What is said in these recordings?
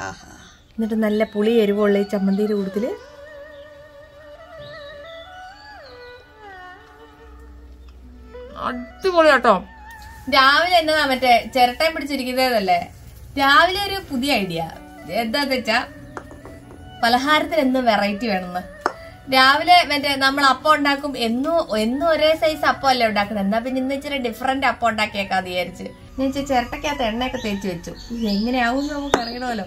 ആഹാ. എന്നിട്ട് നല്ല പുളി എരിവുള്ള ഈ ചമ്മന്തിയുടെ കൂട്ടത്തിൽ അടിപൊളി കേട്ടോ രാവിലെ എന്നതാ മറ്റേ ചിരട്ടയും പിടിച്ചിരിക്കുന്നതല്ലേ? രാവിലെ ഒരു പുതിയ ഐഡിയ എന്താന്ന് വെച്ചാ പലഹാരത്തിൽ എന്നും വെറൈറ്റി വേണമെന്ന് രാവിലെ മറ്റേ നമ്മൾ അപ്പം ഉണ്ടാക്കും എന്നും എന്നും ഒരേ സൈസ് അപ്പം അല്ലേ ഉണ്ടാക്കുന്നത്? എന്നാ പിന്നെ ഇന്ന് ഇച്ചിരി ഡിഫറെന്റ് അപ്പം ഉണ്ടാക്കിയേക്കാന്ന് വിചാരിച്ച്. ഞാൻ ചിരട്ടക്കകത്ത് എണ്ണയൊക്കെ തേച്ച് വെച്ചു. എങ്ങനെയാവും നമുക്ക് അറിയണമല്ലോ.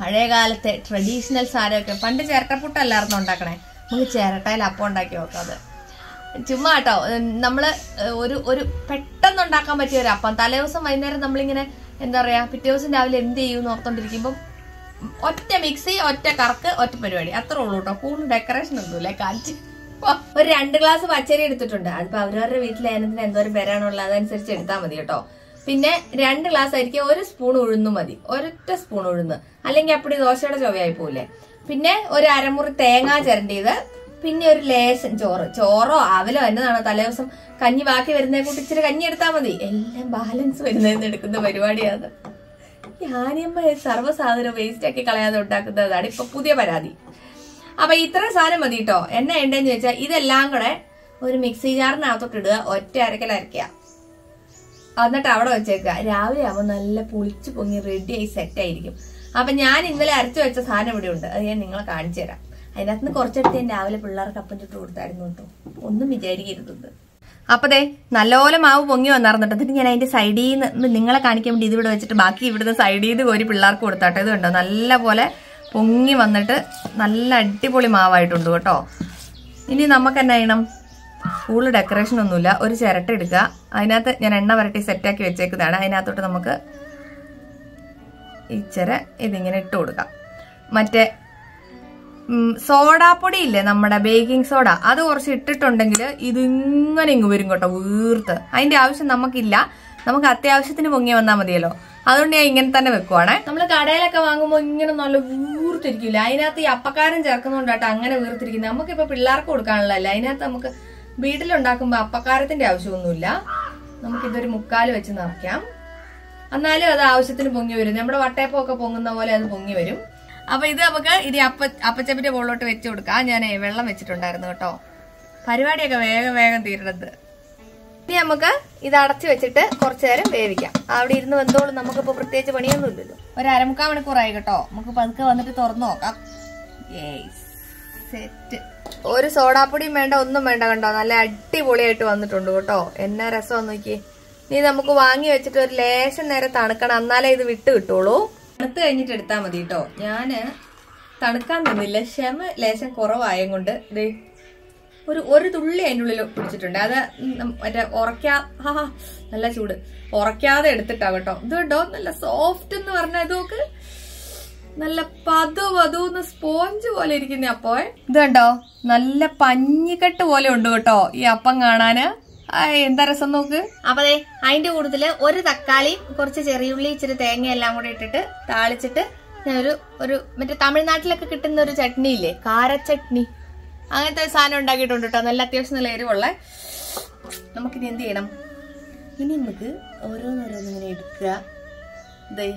പഴയ കാലത്തെ ട്രഡീഷണൽ സാധനമൊക്കെ പണ്ട് ചിരട്ടപ്പുട്ടല്ലായിരുന്നു ഉണ്ടാക്കണേ? നമുക്ക് ചിരട്ടയിൽ അപ്പം ഉണ്ടാക്കി നോക്കാം അത്. ചുമ്മാ കേട്ടോ. നമ്മൾ ഒരു ഒരു പെട്ടെന്ന് ഉണ്ടാക്കാൻ പറ്റിയ ഒരു അപ്പം. തലേ ദിവസം വൈകുന്നേരം നമ്മളിങ്ങനെ എന്താ പറയാ പിറ്റേ ദിവസം രാവിലെ എന്ത് ചെയ്യും എന്ന് ഓർത്തോണ്ടിരിക്കുമ്പം ഒറ്റ മിക്സി ഒറ്റ കറക്ക് ഒറ്റ പരിപാടി. അത്രേ ഉള്ളൂ കേട്ടോ. കൂടുതൽ ഡെക്കറേഷൻ ഒന്നുമില്ല കാറ്റ്. ഒരു രണ്ട് ഗ്ലാസ് പച്ചരി എടുത്തിട്ടുണ്ട്. അതിപ്പോ അവരവരുടെ വീട്ടിൽ അതിനകത്തിന് എന്തോരം പേരാണുള്ളത് അതനുസരിച്ച് എടുത്താൽ മതി കേട്ടോ. പിന്നെ രണ്ട് ഗ്ലാസ് ആയിരിക്കും ഒരു സ്പൂൺ ഉഴുന്നു മതി. ഒരൊറ്റ സ്പൂൺ ഉഴുന്ന്. അല്ലെങ്കിൽ അപ്പടി ദോശയുടെ ചൊവയായി പോലെ പിന്നെ ഒരു അരമുറി തേങ്ങ ചിരണ്ടിയത്. പിന്നെ ഒരു ലേശം ചോറ്. ചോറോ അവലോ എന്നതാണ് തലേദിവസം കഞ്ഞി ബാക്കി വരുന്നതിനെ കൂട്ടി ഇച്ചിരി കഞ്ഞി എടുത്താൽ മതി. എല്ലാം ബാലൻസ് വരുന്നതെന്ന് എടുക്കുന്ന പരിപാടിയാണ്. ഞാനിയമ്മ സർവസാധനം വേസ്റ്റ് ആക്കി കളയാതെ ഉണ്ടാക്കുന്നതാണ് ഇപ്പൊ പുതിയ പരാതി. അപ്പൊ ഇത്ര സാധനം മതി കേട്ടോ എന്നാ ഉണ്ടെന്ന് ചോദിച്ചാൽ ഇതെല്ലാം കൂടെ ഒരു മിക്സി ജാറിനകത്തോട്ട് ഇടുക. ഒറ്റ അരക്കൽ അരക്കുക എന്നിട്ട് അവിടെ വെച്ചേക്കുക. രാവിലെ ആവുമ്പോൾ നല്ല പുളിച്ച് പൊങ്ങി റെഡിയായി സെറ്റ് ആയിരിക്കും. അപ്പൊ ഞാൻ ഇന്നലെ അരച്ചു വെച്ച സാധനം ഇവിടെ ഉണ്ട്. അത് ഞാൻ നിങ്ങളെ കാണിച്ചു തരാം. അതിനകത്ത് നിന്ന് കുറച്ചെടുത്ത് ഞാൻ രാവിലെ പിള്ളേർക്ക് അപ്പം ചുട്ട് കൊടുത്തായിരുന്നു കേട്ടോ. ഒന്നും വിചാരിക്കരുത് അപ്പൊ ദേ നല്ലപോലെ മാവ് പൊങ്ങി വന്നാർന്നിട്ട് എന്നിട്ട് ഞാൻ അതിന്റെ സൈഡിൽ നിന്ന് നിങ്ങളെ കാണിക്കാൻ വേണ്ടി ഇതിവിടെ വെച്ചിട്ട് ബാക്കി ഇവിടുന്ന് സൈഡിൽ നിന്ന് കോരി പിള്ളേർക്ക് കൊടുത്താട്ടോ. ഇത് കണ്ടോ? നല്ല പോലെ പൊങ്ങി വന്നിട്ട് നല്ല അടിപൊളി മാവായിട്ടുണ്ട് കേട്ടോ. ഇനി നമുക്ക് എന്നാ ചെയ്യണം? ഫുൾ ഡെക്കറേഷൻ ഒന്നുമില്ല. ഒരു ചിരട്ട എടുക്കുക. അതിനകത്ത് ഞാൻ എണ്ണ വരട്ടി സെറ്റാക്കി വെച്ചേക്കുന്നതാണ്. അതിനകത്തോട്ട് നമുക്ക് ഈ ചിര ഇതിങ്ങനെ ഇട്ട് കൊടുക്കാം. മറ്റേ സോഡാപ്പൊടി ഇല്ലേ നമ്മുടെ ബേക്കിംഗ് സോഡ അത് കുറച്ച് ഇട്ടിട്ടുണ്ടെങ്കിൽ ഇതിങ്ങനെ ഇങ്ങ് വരും കേട്ടോ വീർത്ത്. അതിന്റെ ആവശ്യം നമുക്കില്ല. നമുക്ക് അത്യാവശ്യത്തിന് പൊങ്ങി വന്നാൽ മതിയല്ലോ. അതുകൊണ്ട് ഞാൻ ഇങ്ങനെ തന്നെ വെക്കുവാണേ. നമ്മൾ കടയിലൊക്കെ വാങ്ങുമ്പോൾ ഇങ്ങനെ നല്ല വീർത്തിരിക്കില്ല? അതിനകത്ത് ഈ അപ്പക്കാരം ചേർക്കുന്നതുകൊണ്ടാട്ടോ അങ്ങനെ വീർത്തിരിക്കുന്നത് നമുക്കിപ്പോ പിള്ളേർക്ക് കൊടുക്കാനുള്ളതല്ല? അതിനകത്ത് നമുക്ക് വീട്ടിലുണ്ടാക്കുമ്പോൾ അപ്പക്കാരത്തിന്റെ ആവശ്യമൊന്നുമില്ല. നമുക്കിതൊരു മുക്കാൽ വെച്ച് നിറയ്ക്കാം. എന്നാലും അത് ആവശ്യത്തിന് പൊങ്ങി വരും. നമ്മുടെ വട്ടയപ്പമൊക്കെ പൊങ്ങുന്ന പോലെ അത് പൊങ്ങി വരും. അപ്പൊ ഇത് നമുക്ക് ഇത് അപ്പ അപ്പച്ചപ്പിന്റെ മുകളിലോട്ട് വെച്ച് കൊടുക്കാം. ഞാൻ വെള്ളം വെച്ചിട്ടുണ്ടായിരുന്നു കേട്ടോ. പരിപാടിയൊക്കെ വേഗം വേഗം തീരണത് ഇനി നമുക്ക് ഇത് അടച്ചു വെച്ചിട്ട് കുറച്ചു നേരം വേവിക്കാം. അവിടെ ഇരുന്ന് വെന്തോളും. നമുക്കിപ്പോ പ്രത്യേകിച്ച് പണിയൊന്നുമില്ലല്ലോ. ഒരു അരമുക്കാൽ മണിക്കൂറായി കേട്ടോ. നമുക്ക് പതുക്കെ വന്നിട്ട് തുറന്നു നോക്കാം. സെറ്റ്. ഒരു സോഡാപ്പൊടിയും വേണ്ട ഒന്നും വേണ്ട കണ്ടോ? നല്ല അടിപൊളിയായിട്ട് വന്നിട്ടുണ്ട് കേട്ടോ. എന്നാ രസം നോക്കി നീ നമുക്ക് വാങ്ങി വെച്ചിട്ട് ഒരു ലേശം നേരം തണുക്കണം. എന്നാലേ ഇത് വിട്ട് കിട്ടുള്ളൂ. തണുത്ത് കഴിഞ്ഞിട്ട് എടുത്താൽ മതി കേട്ടോ. ഞാൻ തണുക്കാൻ തന്നില്ല ക്ഷമ ലേശം കുറവായ കൊണ്ട് ഒരു ഒരു തുള്ളി അതിന്റെ ഉള്ളിൽ പിടിച്ചിട്ടുണ്ട്. അത് മറ്റേ ഉറക്കാ ഹാ നല്ല ചൂട്. ഉറക്കാതെ എടുത്തിട്ടാ കേട്ടോ. ഇത് കേട്ടോ നല്ല സോഫ്റ്റ് എന്ന് പറഞ്ഞ ഇത് നോക്ക് നല്ല പതു പതുന്ന് സ്പോഞ്ച് പോലെ ഇരിക്കുന്ന അപ്പോ ഇത് കണ്ടോ? നല്ല പഞ്ഞിക്കെട്ട് പോലെ ഉണ്ട് കേട്ടോ ഈ അപ്പം കാണാന്. എന്താ രസം നോക്ക്? അപ്പൊ അതെ അതിന്റെ കൂടുതൽ ഒരു തക്കാളി കുറച്ച് ചെറിയുള്ളി ഇച്ചിരി തേങ്ങ എല്ലാം കൂടെ ഇട്ടിട്ട് താളിച്ചിട്ട് ഞാനൊരു ഒരു മറ്റേ തമിഴ്നാട്ടിലൊക്കെ കിട്ടുന്ന ഒരു ചട്നി ഇല്ലേ കാരച്ചട്നി. അങ്ങനത്തെ ഒരു സാധനം ഉണ്ടാക്കിയിട്ടുണ്ട് കേട്ടോ. നല്ല അത്യാവശ്യം നല്ല എരിവുള്ള. നമുക്കിനി എന്ത് ചെയ്യണം? ഇനി നമുക്ക് ഓരോന്നോരോന്നിങ്ങനെ എടുക്കുക. ദേ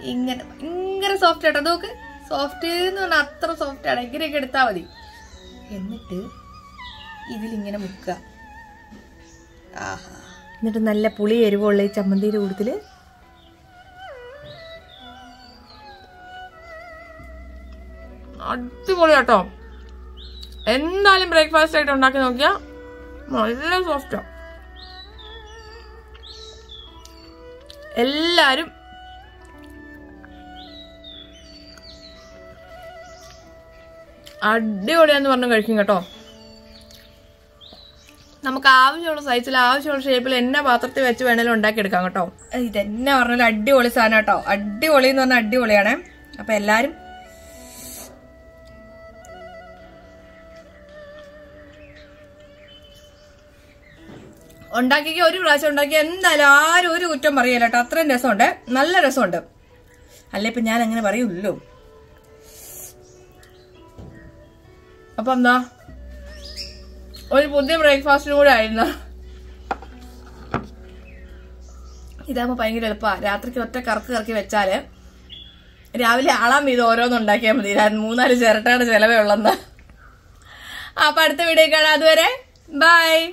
ഇങ്ങനെ ഭയങ്കര സോഫ്റ്റ് ആട്ടോ. നോക്ക്. സോഫ്റ്റ് എന്ന് പറഞ്ഞാൽ അത്ര സോഫ്റ്റ് ആണ്. ഇങ്ങനെയൊക്കെ എടുത്താൽ മതി. എന്നിട്ട് ഇതിലിങ്ങനെ മുക്കുക. ആഹാ. എന്നിട്ട് നല്ല പുളി എരിവുള്ള ഈ ചമ്മന്തിയുടെ കൂട്ടത്തിൽ അടിപൊളി കേട്ടോ എന്തായാലും ബ്രേക്ക്ഫാസ്റ്റ് ആയിട്ട് ഉണ്ടാക്കി നോക്കിയാ നല്ല സോഫ്റ്റാ എല്ലാരും അടിപൊളിയാന്ന് പറഞ്ഞു കഴിക്കും കേട്ടോ. നമുക്ക് ആവശ്യമുള്ള സൈസിൽ ആവശ്യമുള്ള ഷേപ്പിൽ എന്നെ പാത്രത്തിൽ വെച്ച് വേണേലും ഉണ്ടാക്കിയെടുക്കാം കേട്ടോ. ഇതെന്നെ പറഞ്ഞാലും അടിപൊളി സാധനം കേട്ടോ. അടിപൊളി എന്ന് പറഞ്ഞാൽ അടിപൊളിയാണ്. അപ്പൊ എല്ലാരും ഉണ്ടാക്കിക്ക ഒരു പ്രാവശ്യം ഉണ്ടാക്കി എന്തായാലും ആരും ഒരു കുറ്റം പറയല്ലോ അത്രയും രസമുണ്ട്. നല്ല രസമുണ്ട്. അല്ല ഇപ്പൊ ഞാൻ അങ്ങനെ പറയൂല്ലോ അപ്പൊ എന്താ? ഒരു പുതിയ ബ്രേക്ക്ഫാസ്റ്റിനും കൂടെ ആയിരുന്നു. ഇതാകുമ്പോ ഭയങ്കര എളുപ്പമാണ് രാത്രിക്ക് ഒറ്റ കറക്ക് കറക്കി വെച്ചാൽ രാവിലെ ആളാം വീതം ഓരോന്നും ഉണ്ടാക്കിയാൽ മതി. മൂന്നാൽ ചിരട്ടയുടെ ചിലവേ ഉള്ളെന്ന്. അപ്പൊ അടുത്ത വീഡിയോ കാണാം. അതുവരെ ബൈ